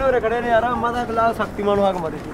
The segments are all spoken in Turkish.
ವಿಡಿಯೋ ಕಡೆ ಯಾರ ಮದಾಗ ಶಕ್ತಿಮಾನವಾಗಿ ಮರಿಸಿ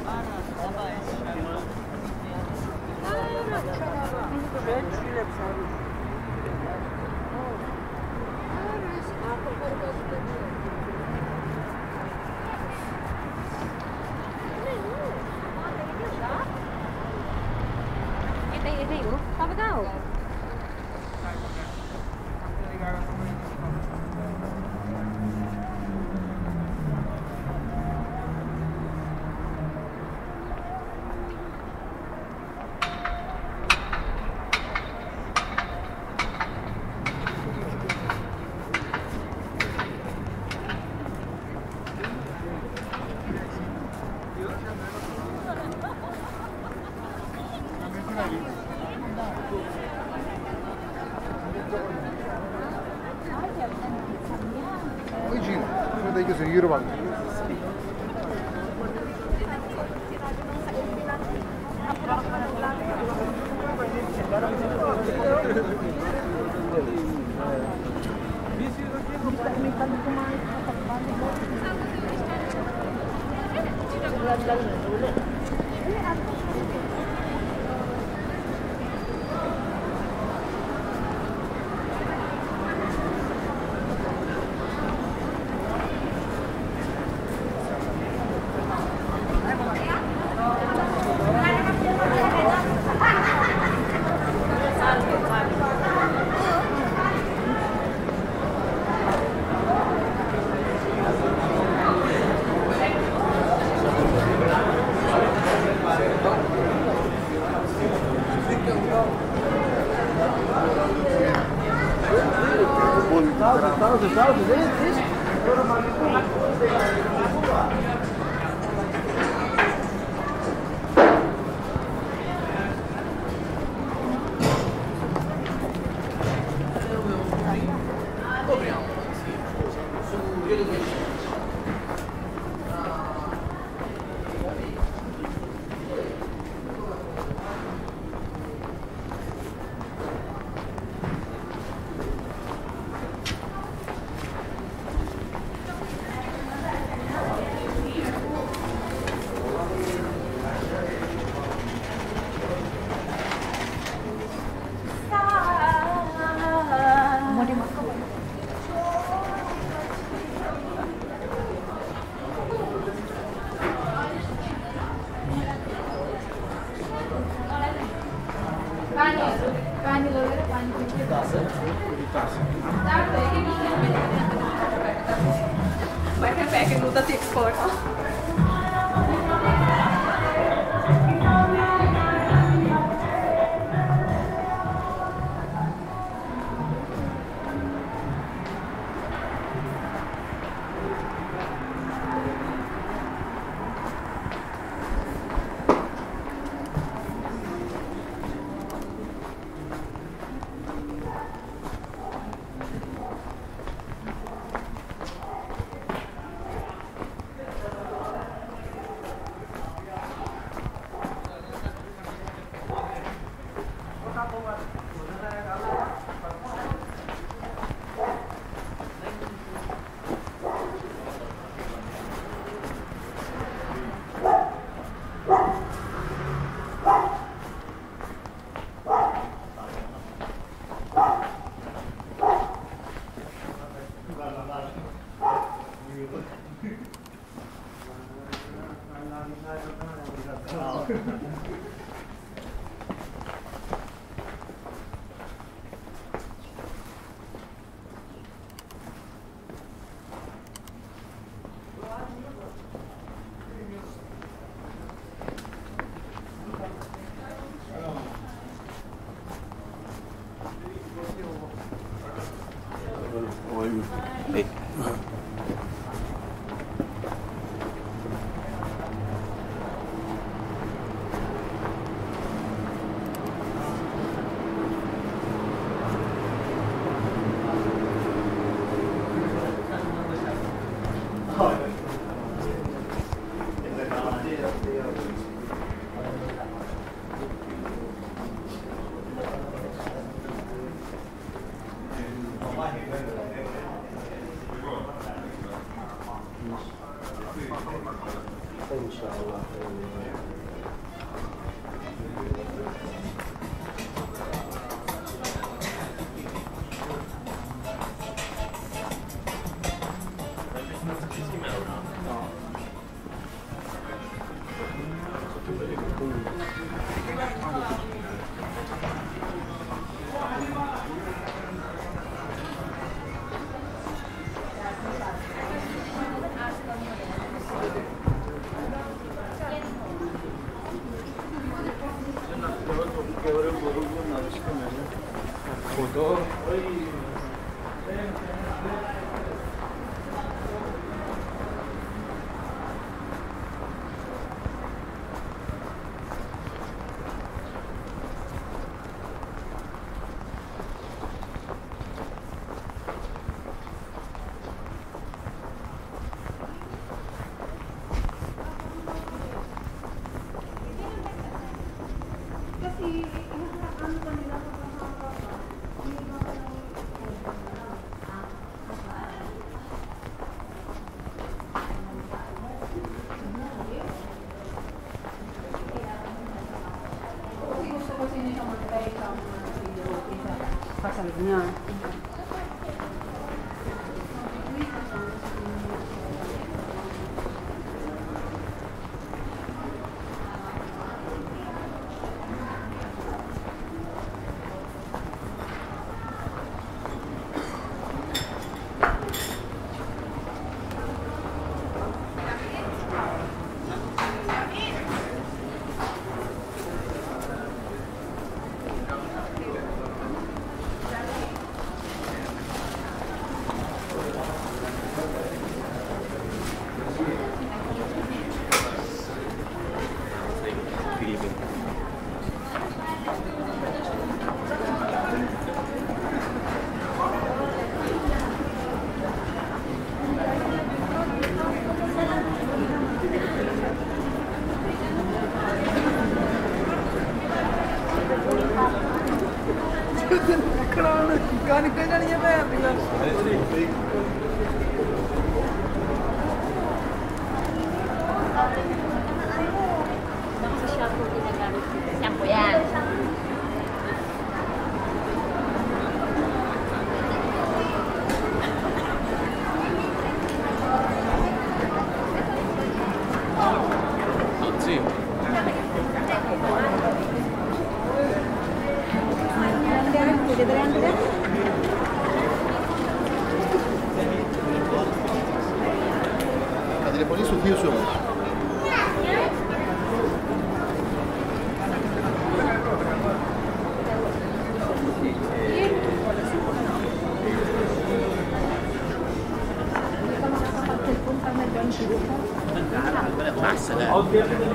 grande, le é ponés su subir su osso.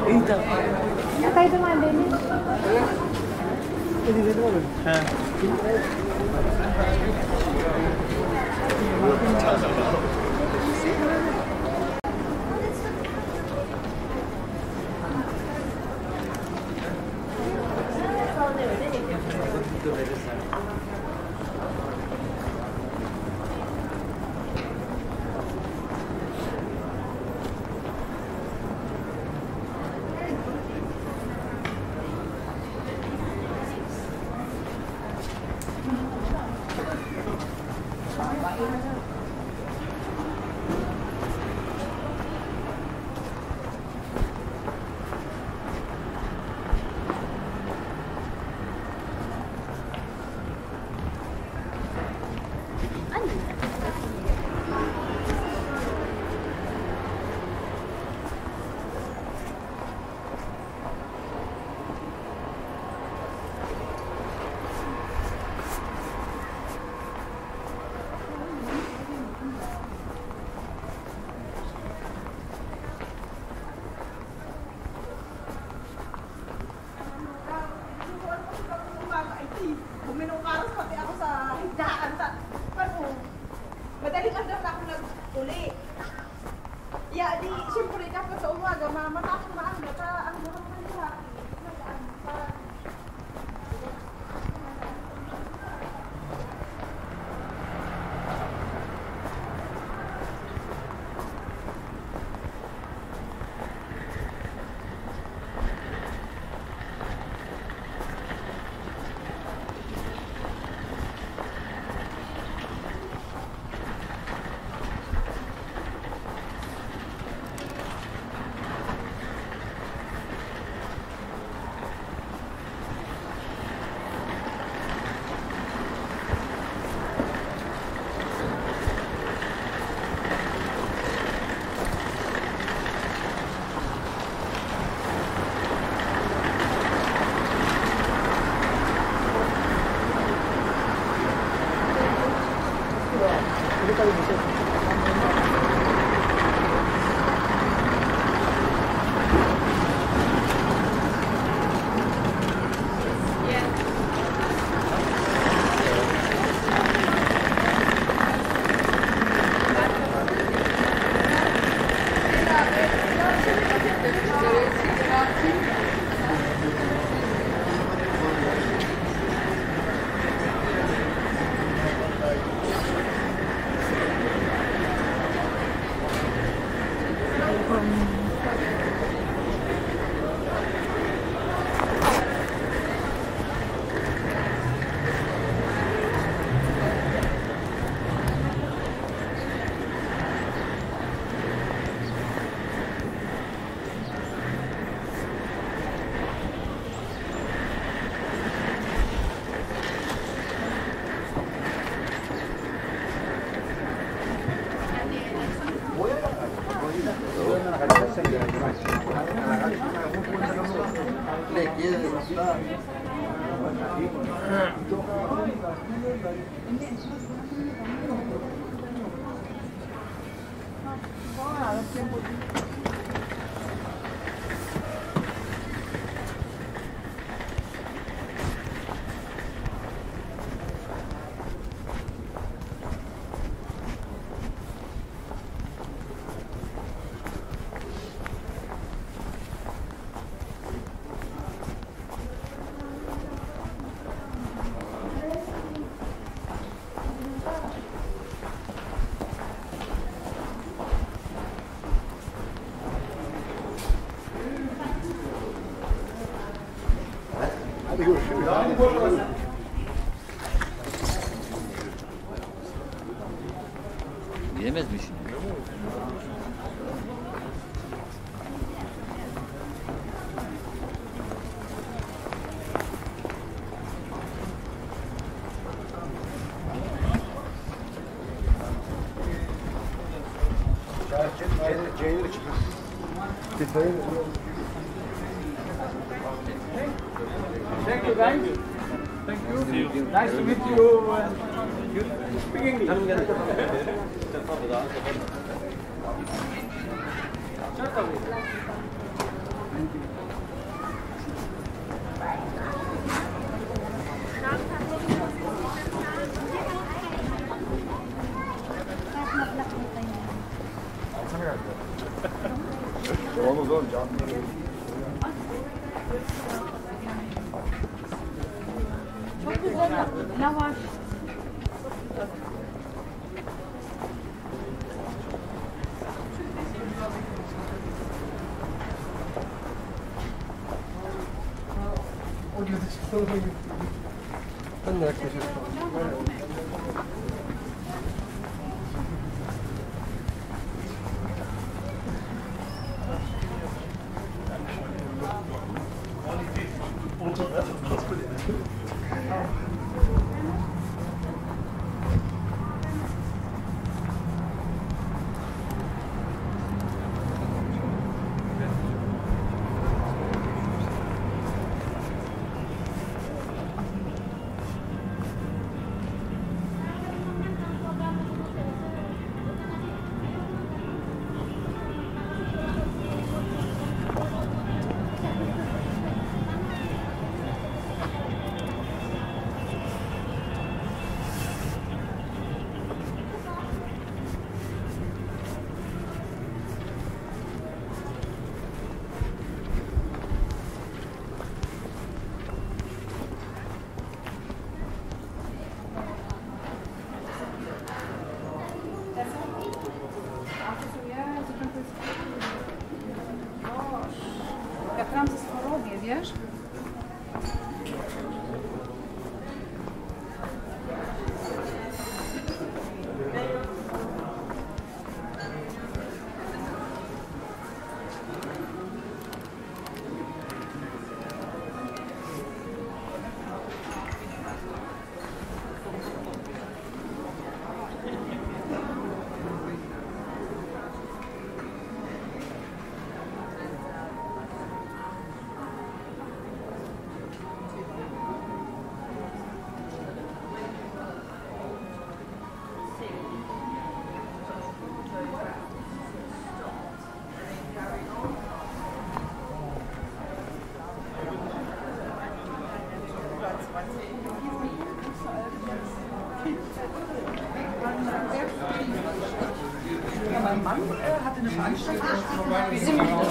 Então. Já tá aí do lado. É. Спасибо.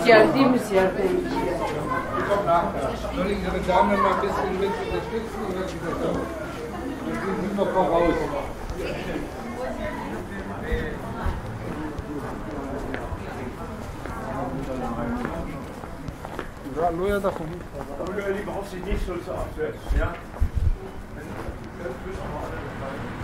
Geldiğimiz yerdeymiş. Soll ich Ihre Dame mal ein bisschen mit unterstützen oder wie das? Sie sind voraus. Ja, nur ja davon. Aber lieber auf sich nicht so zu absetzen, ja? Senlerden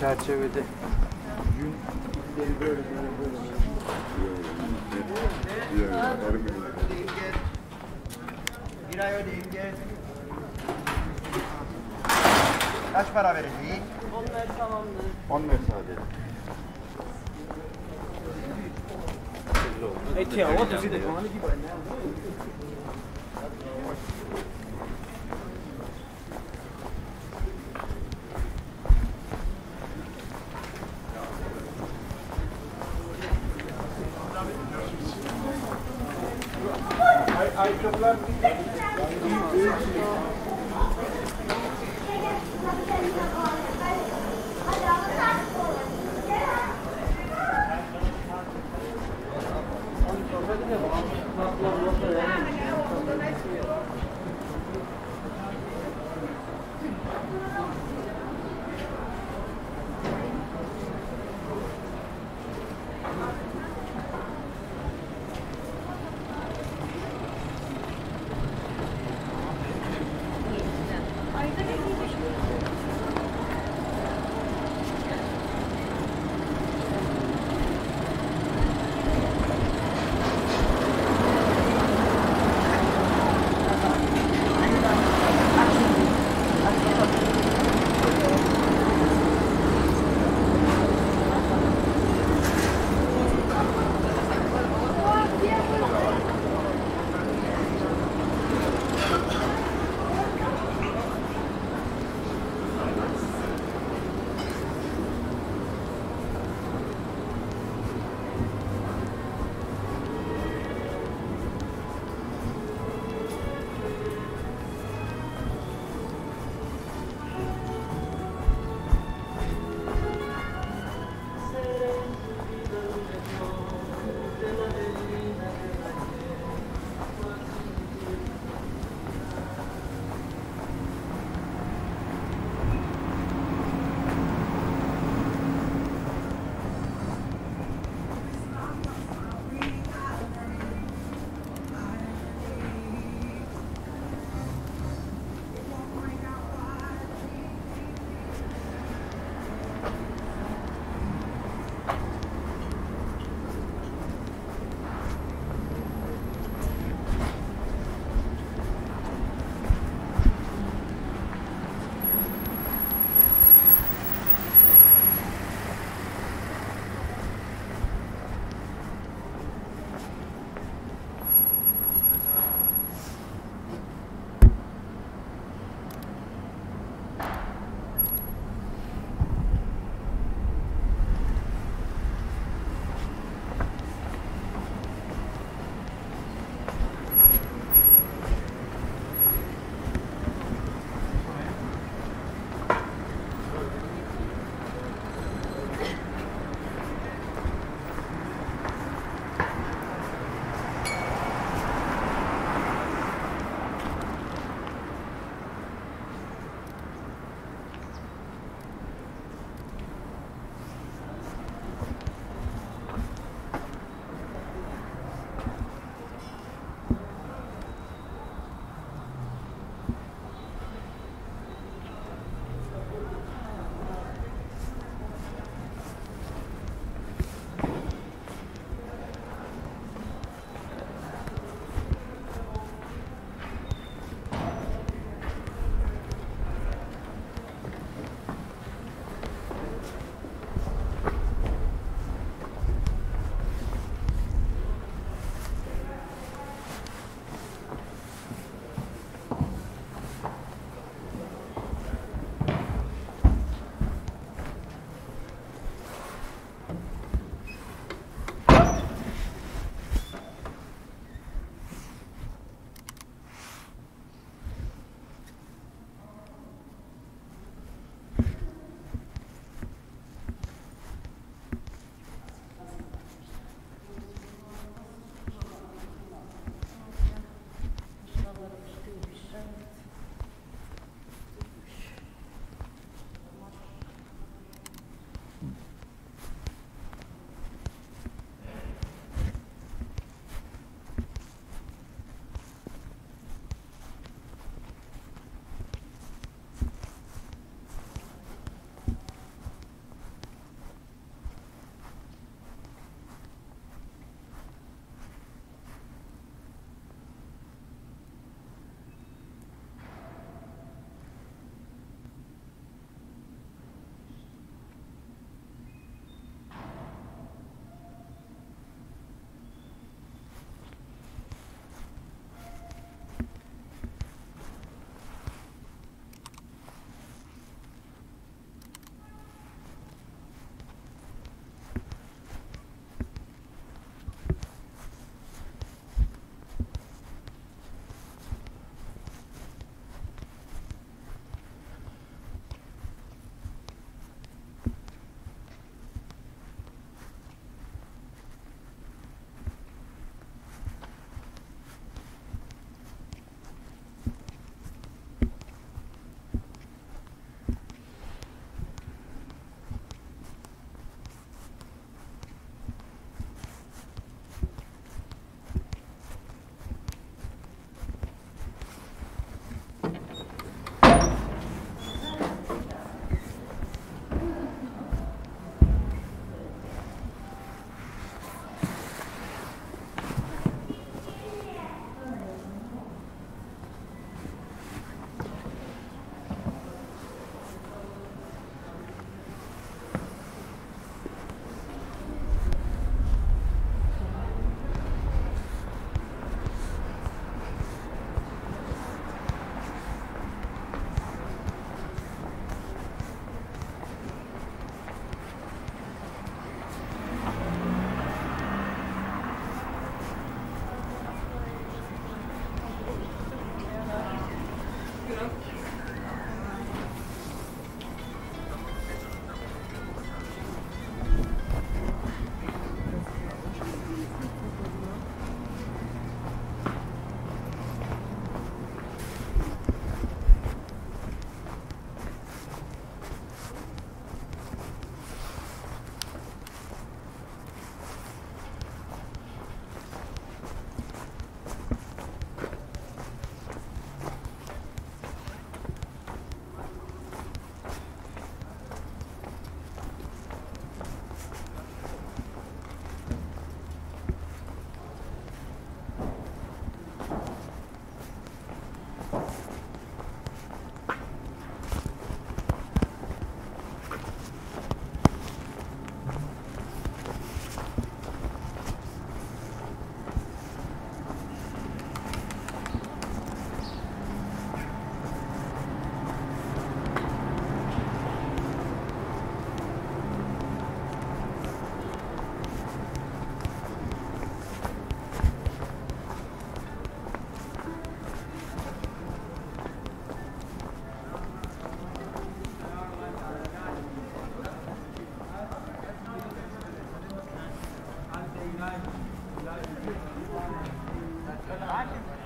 çerçevede yün ipleri böyle böyle böyle. Bir ay ödeyeyim gel. Kaç para vereceğiz? Onlar tamamdır. 10 ver sadece. Ayakkabılar Thank you.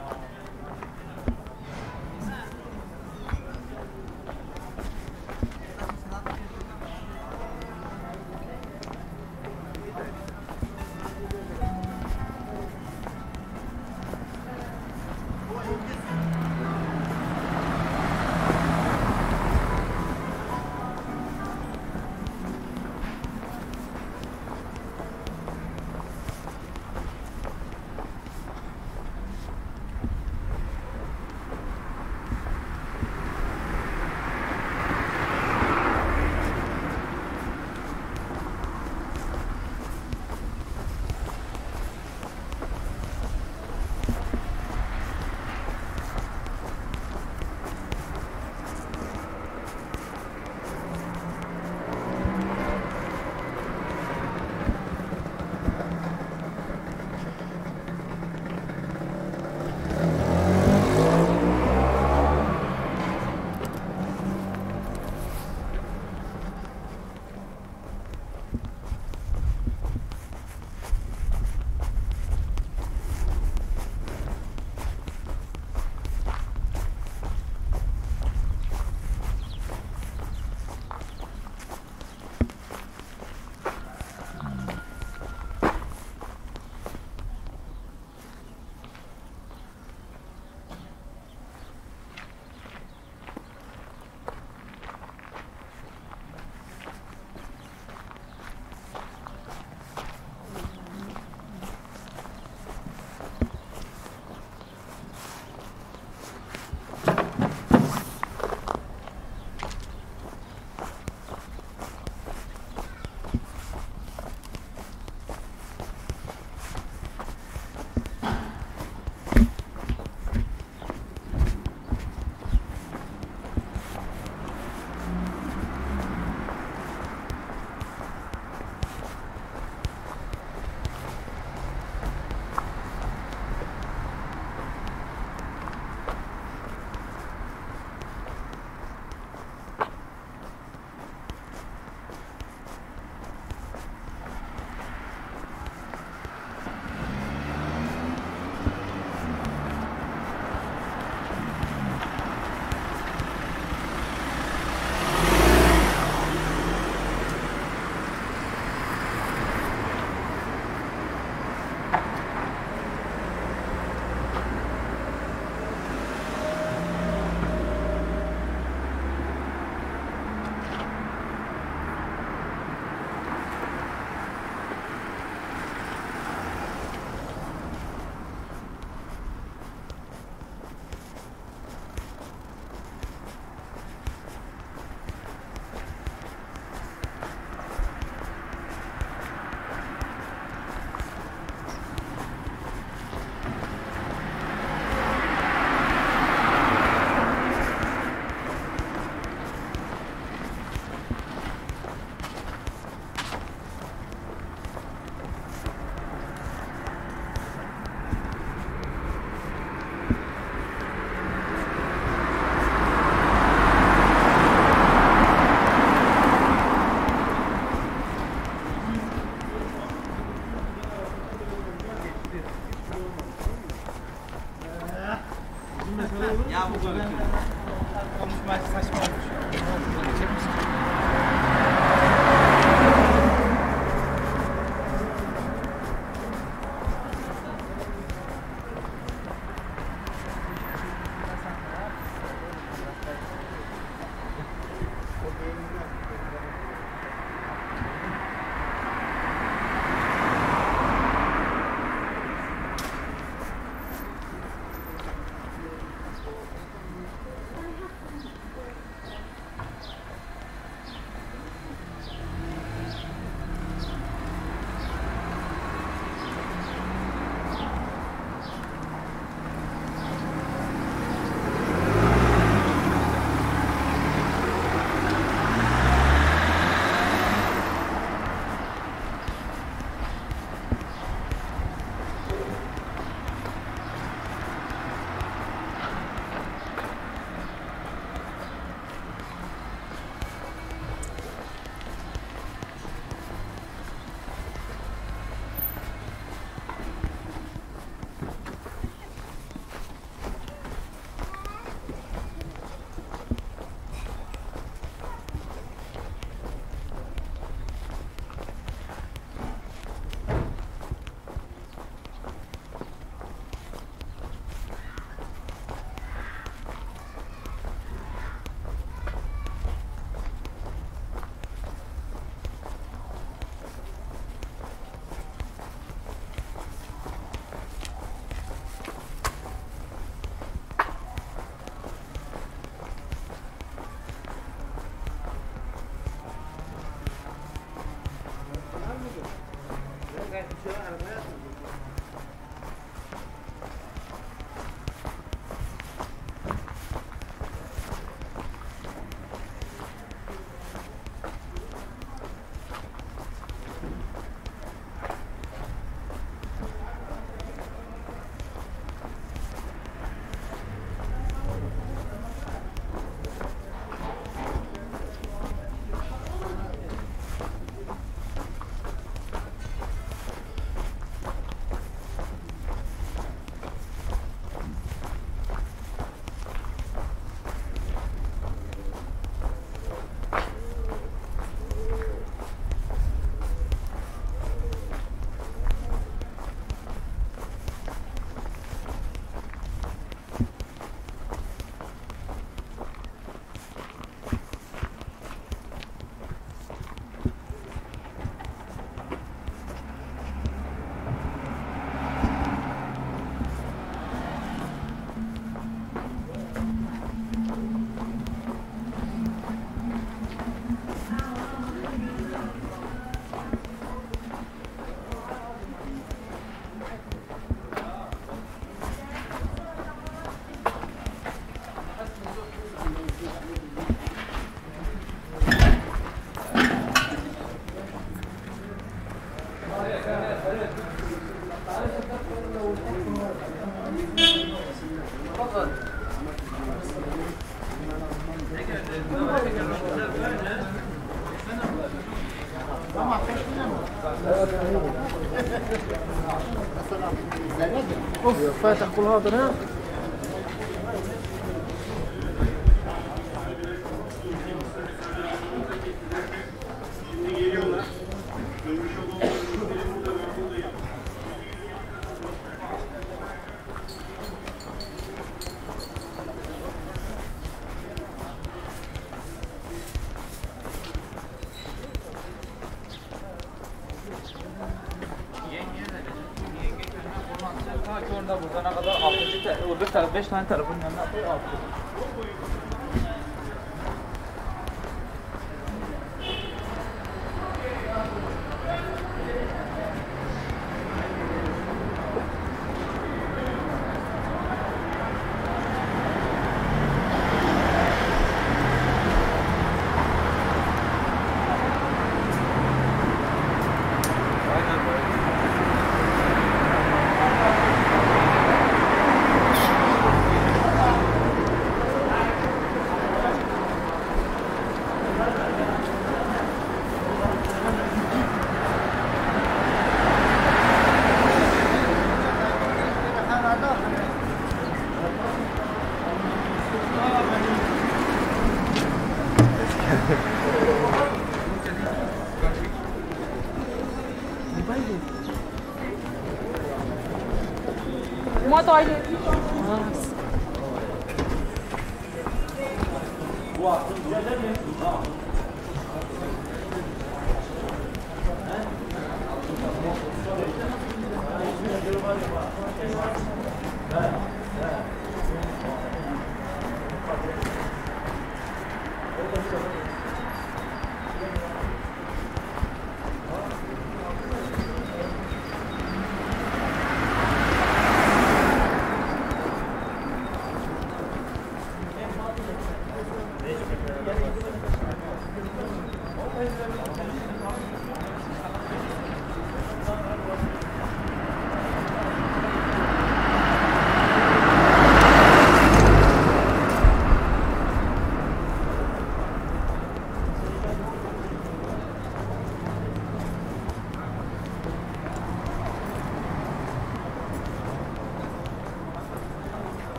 فاتح كل هذا هنا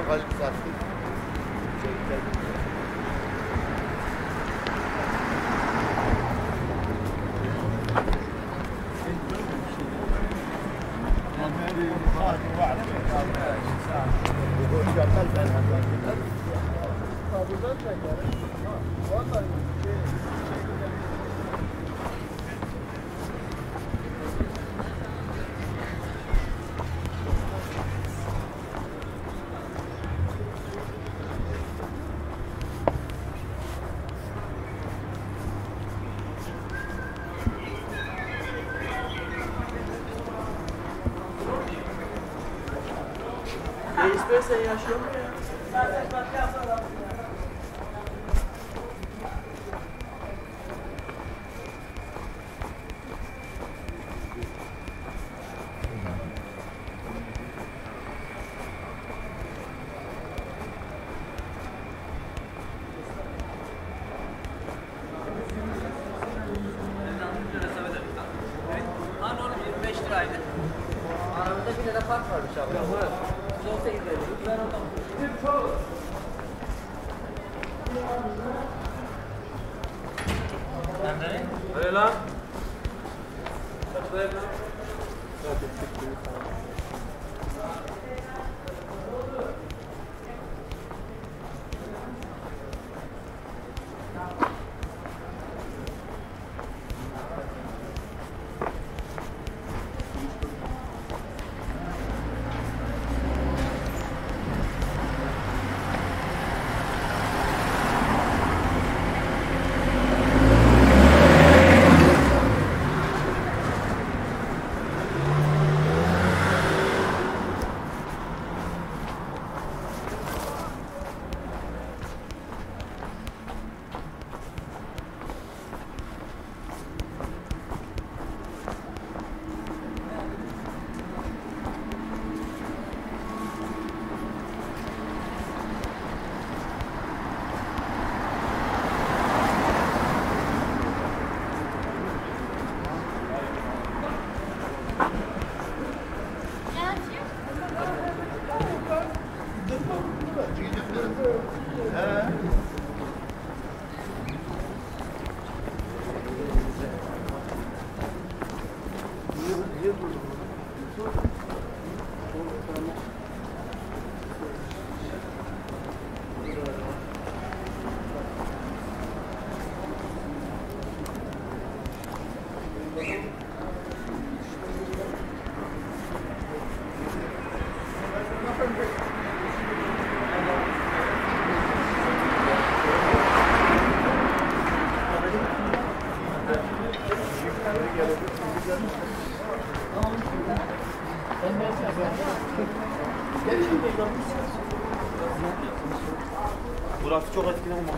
de la Burası çok etkili bu muhtemelen şu Çok etkilenmem.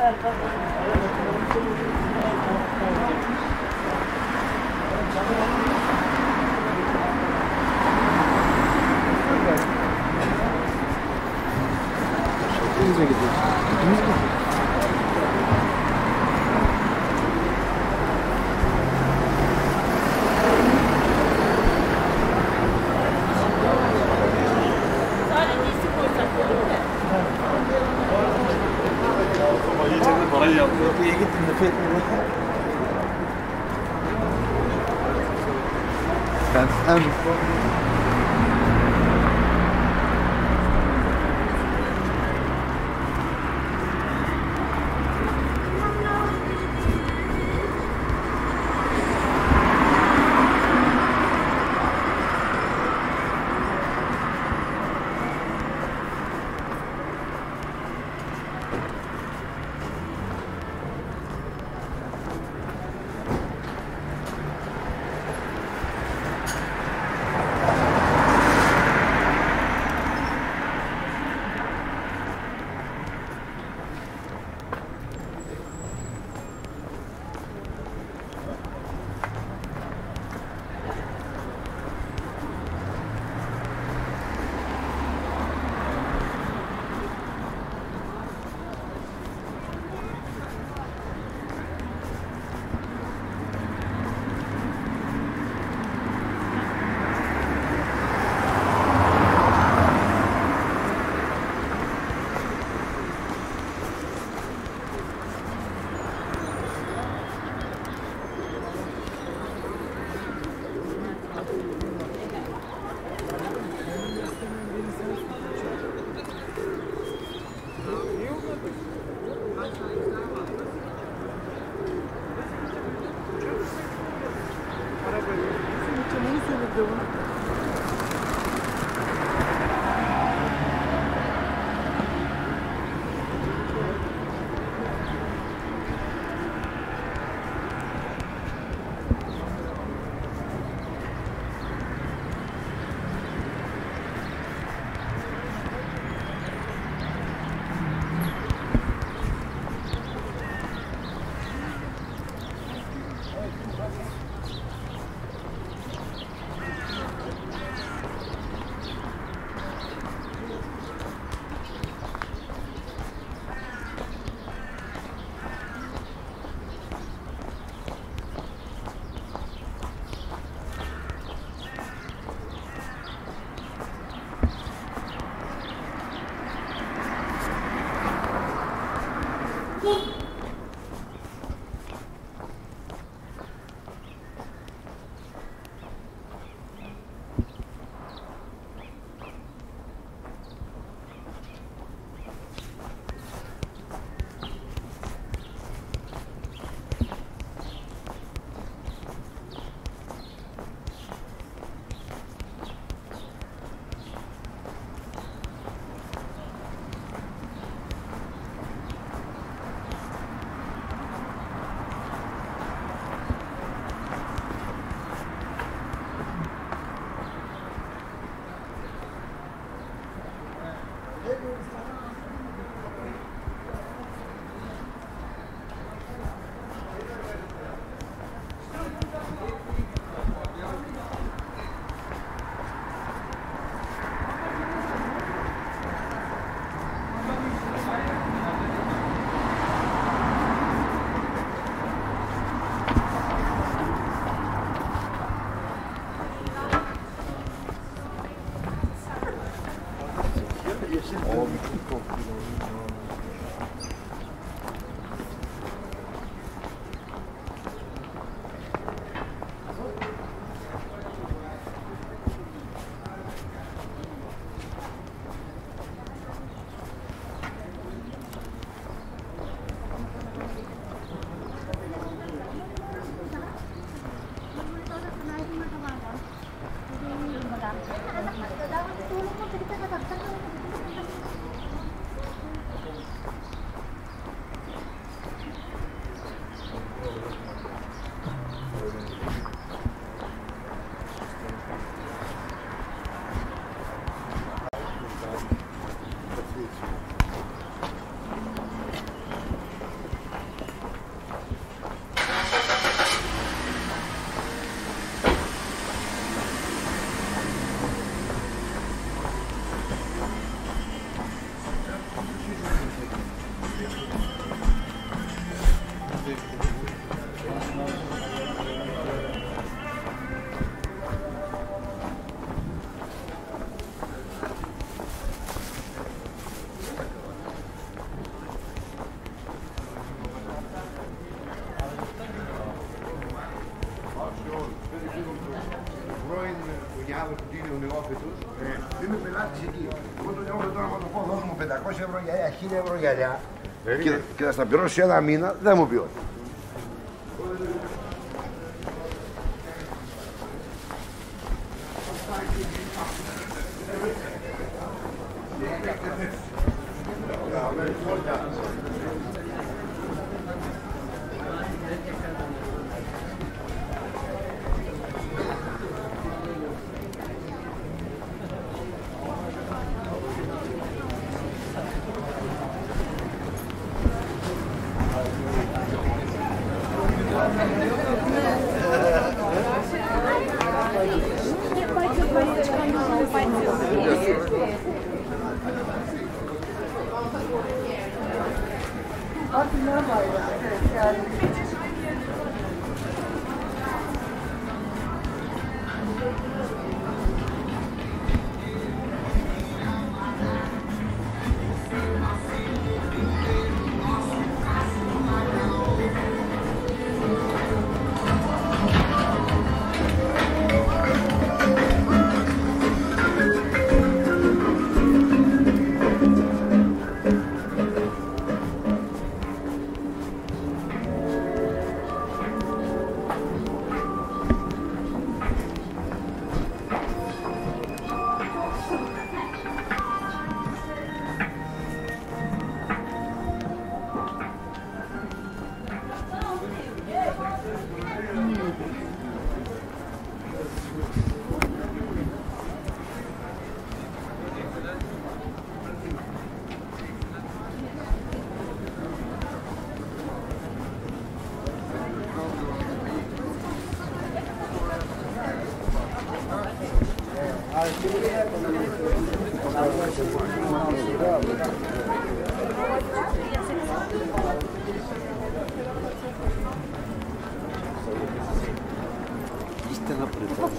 Gracias. 500 ευρώ γυαλιά, 1000 ευρώ γυαλιά και, και θα στα πληρώσει ένα μήνα, δεν μου πει όχι. antena preta.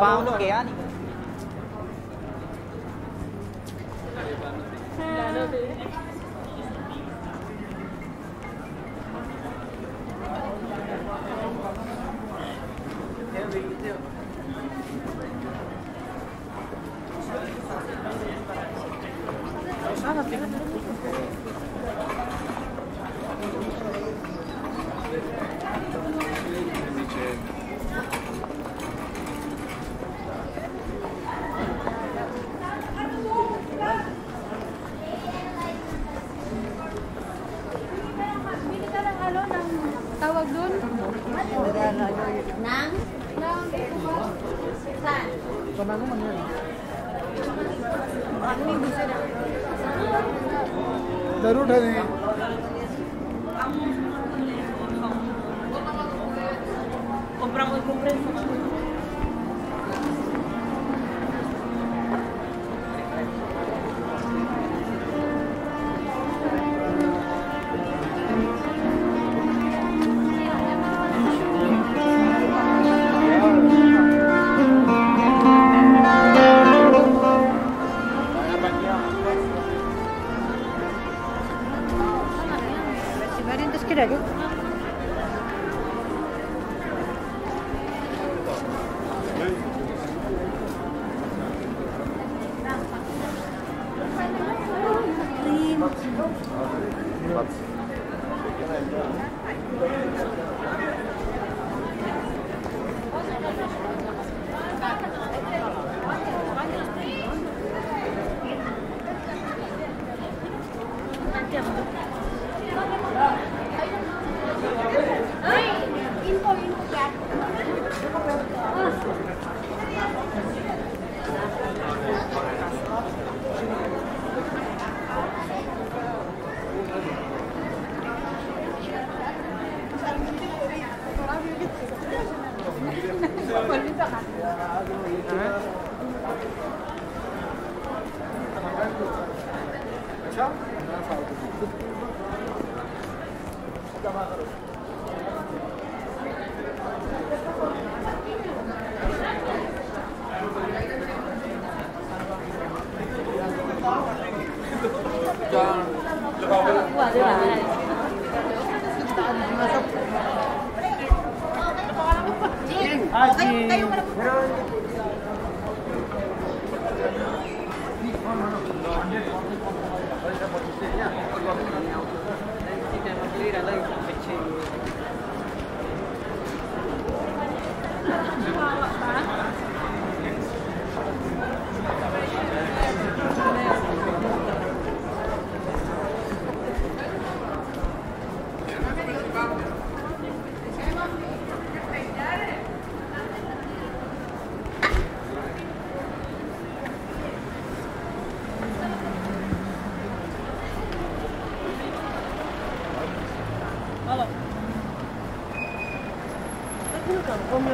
Bao 俺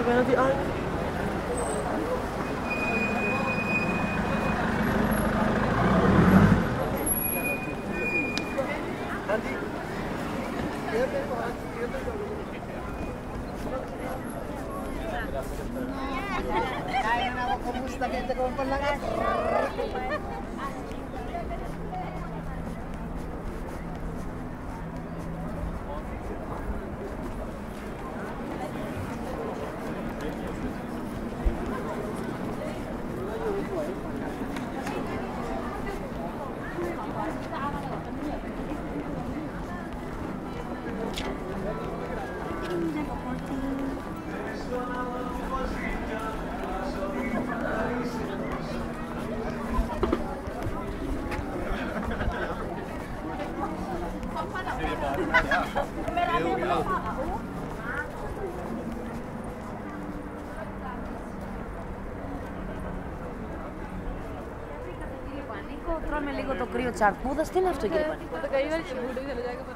melody on? चार वो दस दिन आफ्टर तो गिरे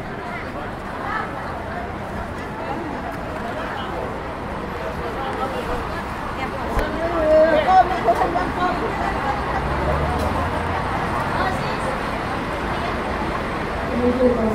to